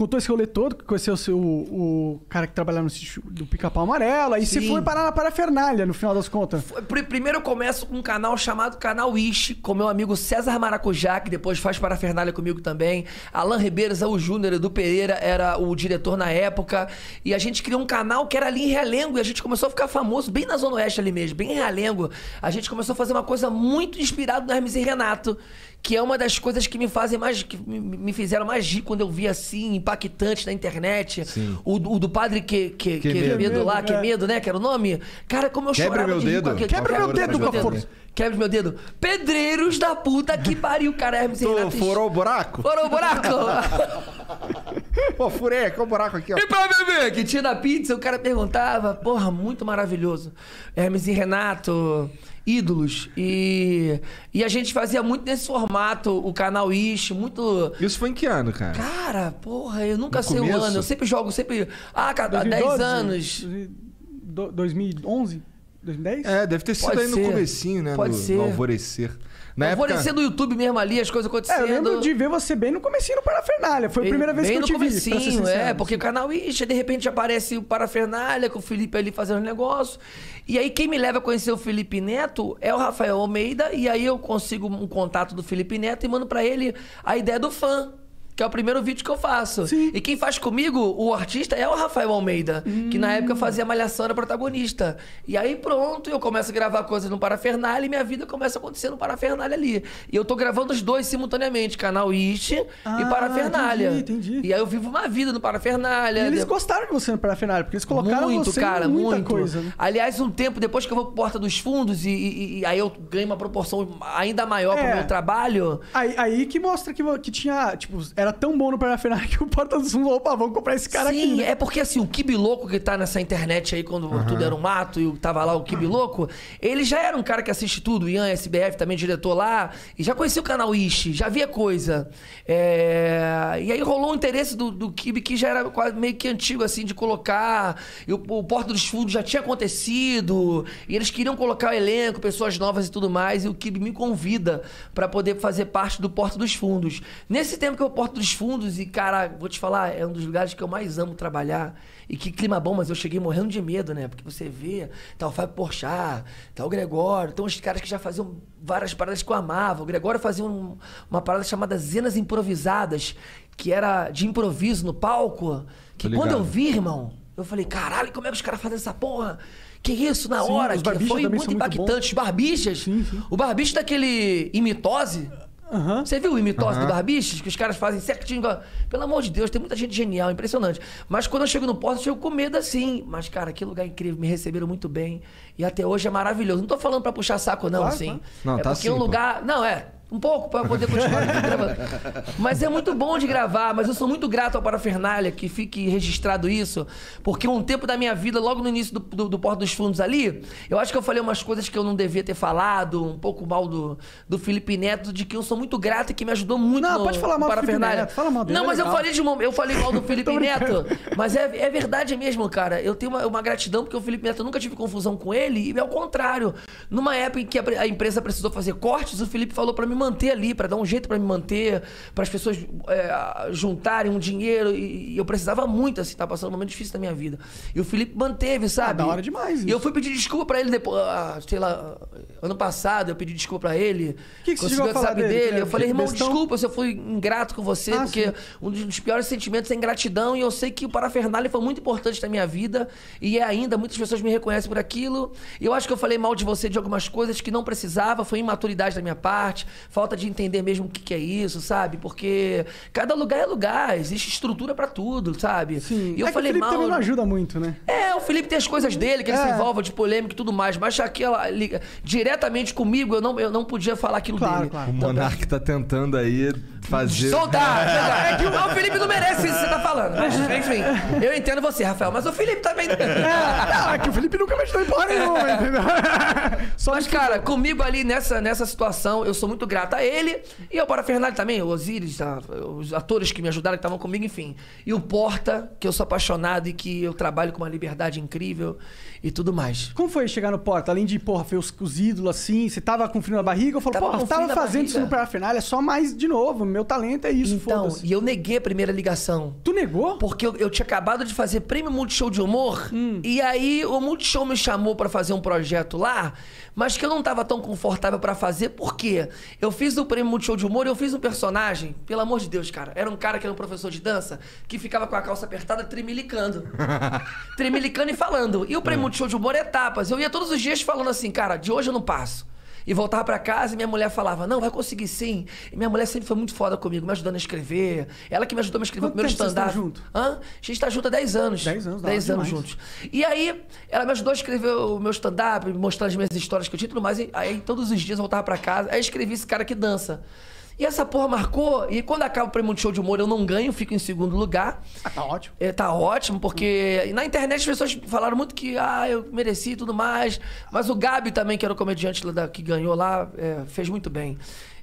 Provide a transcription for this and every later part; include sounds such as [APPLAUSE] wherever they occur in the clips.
contou esse rolê todo, que conheceu o, seu, o cara que trabalhava no sítio do Pica-Pau Amarelo, aí você Sim. foi parar na parafernália, no final das contas. Primeiro eu começo com um canal chamado Canal Ish, com meu amigo César Maracujá, que depois faz parafernália comigo também. Alan Ribeiro, Zé Júnior, Edu Pereira era o diretor na época. E a gente criou um canal que era ali em Realengo. E a gente começou a ficar famoso bem na Zona Oeste ali mesmo, bem em Realengo. A gente começou a fazer uma coisa muito inspirada no Hermes e Renato. Que é uma das coisas que me fazem mais. que me, fizeram mais rir quando eu vi assim, impactante na internet. Sim. O, o do padre que, que, que, Quemedo. medo lá, Quemedo, que é. medo, né? Que era o nome. Cara, como eu Quebra chorava meu de dedo. aquele- Quebra meu Por dedo com a força. Quebra meu dedo. Pedreiros da puta que pariu, cara. Hermes Renato. furou o buraco? Furou o buraco. [LAUGHS] Pô, furei aqui o buraco aqui, ó. e pra beber? Que tinha na pizza, o cara perguntava. Porra, muito maravilhoso. Hermes e Renato, ídolos. E, e a gente fazia muito nesse formato, o canal Ish, muito... Isso foi em que ano, cara? Cara, porra, eu nunca No sei o começo? ano. Eu sempre jogo, sempre... Ah, cara, há 10 2012? anos. Do- 2011? 2010? É, deve ter sido Pode aí no ser. comecinho, né? Pode no, ser. no alvorecer. Na eu vou época... descer no YouTube mesmo ali, as coisas É, acontecendo. eu lembro de ver você bem no comecinho no Parafernália. Foi a Bem- primeira vez que eu te vi. pra ser é, porque o canal Ixi, de repente aparece o Parafernália com o Felipe ali fazendo negócio. E aí quem me leva a conhecer o Felipe Neto é o Rafael Almeida, e aí eu consigo um contato do Felipe Neto e mando pra ele a ideia do fã. Que é o primeiro vídeo que eu faço. Sim. E quem faz comigo, o artista, é o Rafael Almeida, que na época fazia Malhação, era protagonista. E aí pronto, eu começo a gravar coisas no Parafernália e minha vida começa a acontecer no Parafernália ali. E eu tô gravando os dois simultaneamente, canal Ish Ah, e Parafernália. entendi, entendi. E aí eu vivo uma vida no Parafernália. E eles gostaram de você no Parafernália, porque eles colocaram muito, você cara, em muita muito. coisa. Né? Aliás, um tempo depois que eu vou pro Porta dos Fundos e, e- e aí eu ganho uma proporção ainda maior É. pro meu trabalho. Aí, aí que mostra que, que tinha, tipo, era tão bom no Parafernália que o Porta dos Fundos, opa, vamos comprar esse cara Sim, aqui. né? é porque assim, o Kibi Louco que tá nessa internet aí, quando tudo era um mato e tava lá o Kibi Louco, ele já era um cara que assiste tudo, o Ian SBF também, diretor lá, e já conhecia o canal Ishi, já via coisa. É, E aí rolou um interesse do, do Kibi que já era quase meio que antigo, assim, de colocar. E o, o Porta dos Fundos já tinha acontecido, e eles queriam colocar o elenco, pessoas novas e tudo mais, e o Kibi me convida pra poder fazer parte do Porta dos Fundos. Nesse tempo que eu Porta dos Fundos, e cara, vou te falar, é um dos lugares que eu mais amo trabalhar. E que clima bom, mas eu cheguei morrendo de medo, né? Porque você vê, tá o Fábio Porchat, tá o Gregório, então os caras que já faziam várias paradas que eu amava. O Gregório fazia um- uma parada chamada Zenas Improvisadas, que era de improviso no palco. Que quando eu vi, irmão, eu falei, caralho, como é que os caras fazem essa porra? Que isso, na Sim, hora? Que foi muito são muito impactante. Os barbichas. Sim, sim. O barbicho daquele imitose. Aham. Você viu o imitose Aham. do barbichas? Que os caras fazem certinho. Pelo amor de Deus, tem muita gente genial, impressionante. Mas quando eu chego no posto, eu chego com medo assim. Mas, cara, que lugar incrível, me receberam muito bem. E até hoje é maravilhoso. Não tô falando pra puxar saco, não, Claro, assim. Não, é tá porque é um pô. lugar. Não, é. Um pouco pra poder continuar gravando. Mas é muito bom de gravar, mas eu sou muito grato ao Parafernália que fique registrado isso, porque um tempo da minha vida, logo no início do, do, do Porto dos Fundos ali, eu acho que eu falei umas coisas que eu não devia ter falado, um pouco mal do, do Felipe Neto, de que eu sou muito grato e que me ajudou muito Não, no, pode falar mal do Felipe. Neto, fala mal dele, Não, é mas eu falei de eu falei mal do [LAUGHS] Felipe. Neto, mas é, é verdade mesmo, cara. Eu tenho uma, uma gratidão porque o Felipe Neto eu nunca tive confusão com ele e ao contrário. Numa época em que a, a empresa precisou fazer cortes, o Felipe falou pra me manter ali, pra dar um jeito pra me manter, para as pessoas é, juntarem um dinheiro e, e eu precisava muito assim, tava passando um momento difícil da minha vida. E o Felipe manteve, sabe? Ah, da hora demais E isso. eu fui pedir desculpa pra ele depois, ah, sei lá, ano passado eu pedi desculpa pra ele. Que que você chegou a o falar WhatsApp dele? dele. Eu falei, irmão, bestão? desculpa se eu fui ingrato com você, Ah, porque sim. um dos piores sentimentos é ingratidão e eu sei que o Parafernália foi muito importante na minha vida e é ainda, muitas pessoas me reconhecem por aquilo. E eu acho que eu falei mal de você de algumas coisas que não precisava, foi imaturidade da minha parte, falta de entender mesmo o que, que é isso, sabe? Porque cada lugar é lugar, existe estrutura pra tudo, sabe? Sim. E eu é falei que o Felipe mal. também não ajuda muito, né? É, o Felipe tem as coisas dele, que ele É. se envolve de polêmica e tudo mais, mas aquela liga, diretamente comigo eu não, eu não podia falar aquilo Claro, dele. claro. O Monark tá tentando aí fazer. Soltar! É que o Felipe não merece isso que você tá falando. Mas, enfim, eu entendo você, Rafael, mas o Felipe também. É, é que o Felipe nunca me ajudou em porra nenhuma, entendeu? Só [LAUGHS] Mas, cara, comigo ali nessa, nessa situação, eu sou muito grato a ele e ao Parafernália também, o Osiris, a- os atores que me ajudaram, que estavam comigo, enfim. E o Porta, que eu sou apaixonado e que eu trabalho com uma liberdade incrível e tudo mais. Como foi chegar no Porta? Além de, porra, ver os, os ídolos assim, você tava com frio na barriga? Eu falei, Tava porra, você tava fazendo isso no barriga. Parafernália, é só mais de novo. Meu talento é isso, então, e eu neguei a primeira ligação. Tu negou? Porque eu, eu tinha acabado de fazer prêmio Multishow de humor. Hum. E aí o Multishow me chamou pra fazer um projeto lá, mas que eu não tava tão confortável pra fazer. Por quê? Eu fiz o prêmio Multishow de humor e eu fiz um personagem, pelo amor de Deus, cara. Era um cara que era um professor de dança que ficava com a calça apertada tremilicando. [LAUGHS] tremilicando e falando. E o prêmio Multishow de humor é etapas. Eu ia todos os dias falando assim, cara, de hoje eu não passo. E voltava pra casa e minha mulher falava: Não, vai conseguir sim. E minha mulher sempre foi muito foda comigo, me ajudando a escrever. Ela que me ajudou a me escrever o Quanto primeiro tempo vocês stand-up. junto? Hã? A gente tá junto há 10 anos. 10 anos, da 10 hora anos demais. juntos. E aí, ela me ajudou a escrever o meu stand-up, mostrando as minhas histórias que eu tinha e tudo mais. E aí, todos os dias eu voltava pra casa, aí escrevi esse cara que dança. E essa porra marcou, e quando acaba o prêmio de show de humor, eu não ganho, fico em segundo lugar. Ah, tá ótimo. É, tá ótimo, porque na internet as pessoas falaram muito que ah, eu mereci e tudo mais. Mas o Gabi também, que era o comediante lá da- que ganhou lá, é, fez muito bem.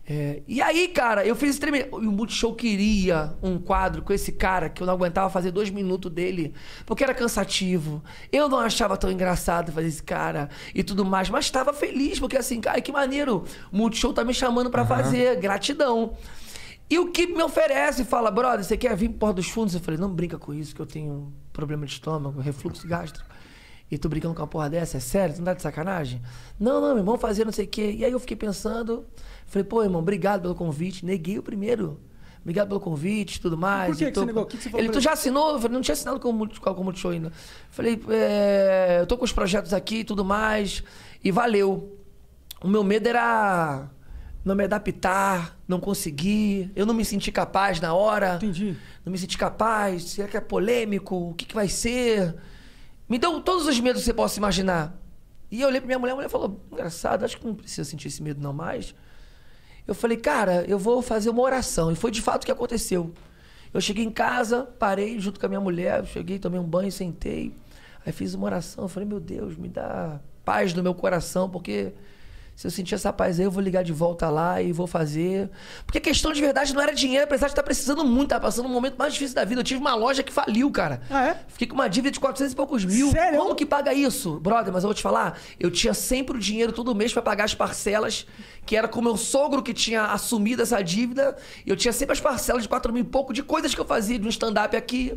É, e aí, cara, eu fiz esse treme... E o Multishow queria um quadro com esse cara que eu não aguentava fazer dois minutos dele, porque era cansativo. Eu não achava tão engraçado fazer esse cara e tudo mais, mas estava feliz, porque assim, cara, que maneiro. O Multishow tá me chamando pra fazer, gratidão. E o que me oferece, fala, brother, você quer vir pro Porto dos Fundos? Eu falei, não brinca com isso, que eu tenho um problema de estômago, refluxo gástrico. E tô brincando com uma porra dessa, é sério? Tu não tá de sacanagem? Não, não, meu irmão, fazer não sei o quê. E aí eu fiquei pensando, falei, pô, irmão, obrigado pelo convite. Neguei o primeiro. Obrigado pelo convite, tudo mais. Por que Eu que tô- você negou? O que que você falou Ele, tu já assinou? Eu falei, não tinha assinado com o Multi- com o Multishow ainda. Falei, é, eu tô com os projetos aqui e tudo mais. E valeu. O meu medo era não me adaptar, não conseguir, eu não me senti capaz na hora. Entendi. Não me senti capaz, será que é polêmico? O que, que vai ser? Me deu todos os medos que você possa imaginar. E eu olhei pra minha mulher, a mulher falou: engraçado, acho que não precisa sentir esse medo não mais. Eu falei, cara, eu vou fazer uma oração. E foi de fato o que aconteceu. Eu cheguei em casa, parei junto com a minha mulher, cheguei, tomei um banho, sentei. Aí fiz uma oração. Eu falei, meu Deus, me dá paz no meu coração, porque se eu sentir essa paz aí, eu vou ligar de volta lá e vou fazer. Porque a questão de verdade não era dinheiro, apesar de estar precisando muito, tava passando um momento mais difícil da vida. Eu tive uma loja que faliu, cara. Ah, é? Fiquei com uma dívida de 400 e poucos mil. Sério? Como que paga isso? Brother, mas eu vou te falar, eu tinha sempre o dinheiro todo mês pra pagar as parcelas, que era com meu sogro que tinha assumido essa dívida. Eu tinha sempre as parcelas de 4 mil e pouco de coisas que eu fazia, de um stand-up aqui.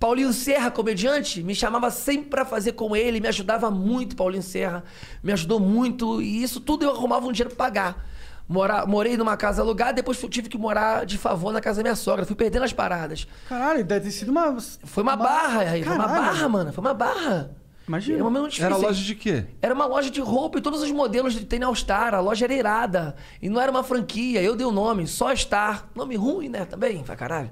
Paulinho Serra, comediante, me chamava sempre pra fazer com ele, me ajudava muito, Paulinho Serra. Me ajudou muito. E isso tudo eu arrumava um dinheiro pra pagar. Mora, morei numa casa alugada, depois tive que morar de favor na casa da minha sogra. Fui perdendo as paradas. Caralho, deve ter sido uma. Foi uma, barra, aí. Foi uma barra, mano. Foi uma barra. Imagina. Era um difícil. Era loja de quê? Era uma loja de roupa e todos os modelos de tem na All-Star. A loja era irada. E não era uma franquia. Eu dei o nome. Só Star. Nome ruim, né? Também. Vai caralho.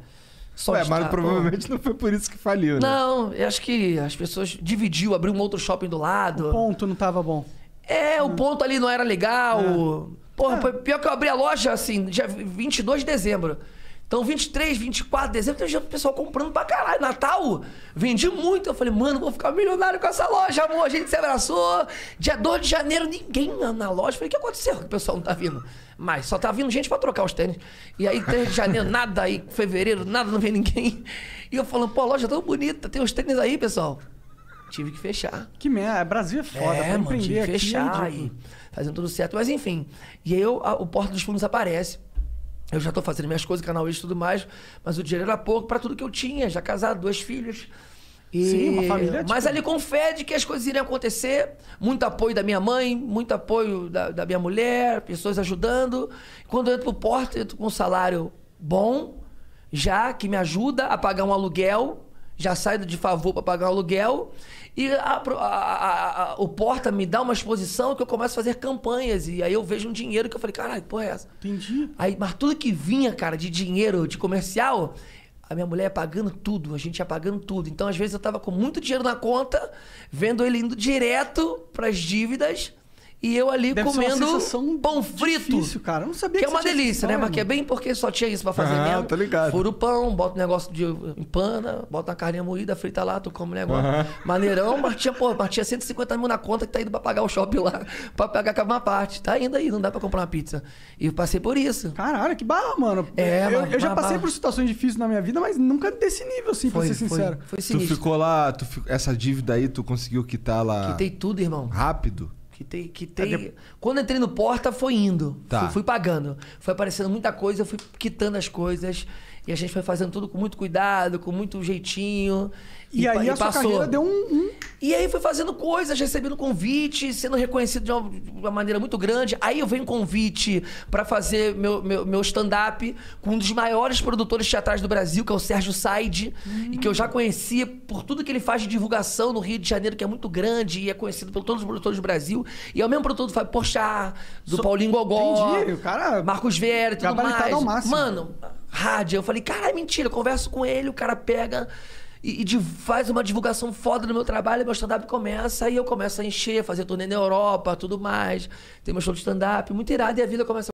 Só Ué, Star. mas pô. provavelmente não foi por isso que faliu, né? Não, eu acho que as pessoas dividiu, abriu um outro shopping do lado. O ponto não tava bom. É, o ponto ali não era legal. Porra, foi pior que eu abri a loja assim, dia 22 de dezembro. Então, 23, 24 de dezembro, tem gente- pessoal comprando pra caralho. Natal, vendi muito. Eu falei, mano, vou ficar milionário com essa loja, amor. A gente se abraçou. Dia 2 de janeiro, ninguém na, na loja. Eu falei, o que aconteceu? Que o pessoal não tá vindo. Mas só tá vindo gente pra trocar os tênis. E aí, 3 de janeiro, nada. Aí, fevereiro, nada, não vem ninguém. E eu falando, pô, a loja é tão bonita, tem os tênis aí, pessoal. Tive que fechar. Que merda. Brasil é foda. É, mano, tive que fechar e fazendo tudo certo. Mas enfim. E aí eu, a- o Porta dos Fundos aparece. Eu já tô fazendo minhas coisas, canal e tudo mais. Mas o dinheiro era pouco pra tudo que eu tinha. Já casado, dois filhos. E... Sim, uma família, Mas tipo- ali com fé de que as coisas iriam acontecer. Muito apoio da minha mãe, muito apoio da, da minha mulher, pessoas ajudando. Quando eu entro pro Porta, eu entro com um salário bom, já, que me ajuda a pagar um aluguel. Já saio de favor para pagar o aluguel. E a- a- a- o Porta me dá uma exposição que eu começo a fazer campanhas. E aí eu vejo um dinheiro que eu falei, caralho, que porra é essa? Entendi. Aí, mas tudo que vinha, cara, de dinheiro, de comercial, a minha mulher ia pagando tudo, a gente ia pagando tudo. Então, às vezes, eu tava com muito dinheiro na conta, vendo ele indo direto pras dívidas e eu ali Deve ser uma comendo pão frito. difícil, cara. Eu não sabia Que é que uma tinha essa delícia, né? Mas que é bem porque só tinha isso pra fazer Ah, mesmo. tô ligado. Fura o pão, bota um negócio de empana, bota uma carninha moída, frita lá, tu come o negócio. Maneirão, mas tinha, pô, mas tinha 150 mil na conta que tá indo pra pagar o shopping lá, [LAUGHS] pra pagar uma parte. Tá indo aí, não dá pra comprar uma pizza. E eu passei por isso. Caralho, que barra, mano. É, eu, mano, eu já passei barra. por situações difíceis na minha vida, mas nunca desse nível, assim, pra Foi, ser foi, sincero. foi Tu sinistro. ficou lá, tu essa dívida aí, tu conseguiu quitar lá Quitei tudo, irmão. rápido? Quitei, quitei. É de- Quando entrei no Porta, foi indo. Tá. Fui, fui pagando. Foi aparecendo muita coisa, eu fui quitando as coisas. E a gente foi fazendo tudo com muito cuidado, com muito jeitinho. E, aí pa- a sua carreira deu um. um- E aí fui fazendo coisas, recebendo convite, sendo reconhecido de uma, de uma maneira muito grande. Aí eu venho um convite pra fazer meu, meu, meu stand-up com um dos maiores produtores teatrais do Brasil, que é o Sérgio Said, e que eu já conhecia por tudo que ele faz de divulgação no Rio de Janeiro, que é muito grande e é conhecido por todos os produtores do Brasil. E é o mesmo produtor do Fábio Porchat, do So- Paulinho Gogó, Entendi, o cara- Marcos Vera e tudo mais. ao máximo. Mano, rádio. Eu falei, cara, é mentira. Eu converso com ele, o cara pega e, e faz uma divulgação foda no meu trabalho, meu stand-up começa, aí eu começo a encher, fazer turnê na Europa, tudo mais. Tem meu show de stand-up, muito irado, e a vida começa